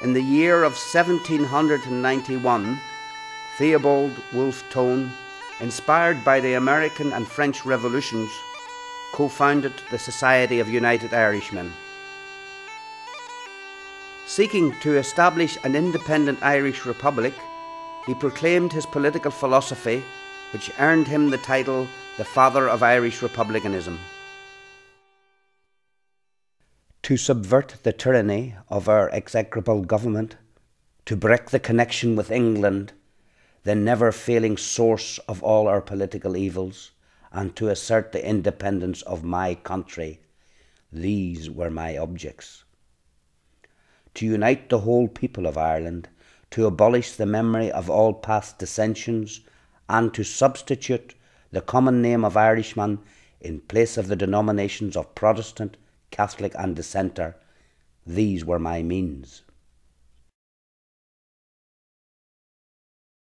In the year of 1791, Theobald Wolfe Tone, inspired by the American and French revolutions, co founded the Society of United Irishmen. Seeking to establish an independent Irish Republic, he proclaimed his political philosophy, which earned him the title the Father of Irish Republicanism. To subvert the tyranny of our execrable government, to break the connection with England, the never failing source of all our political evils, and to assert the independence of my country. These were my objects. To unite the whole people of Ireland, to abolish the memory of all past dissensions, and to substitute the common name of Irishman in place of the denominations of Protestant, Catholic, and Dissenter, these were my means.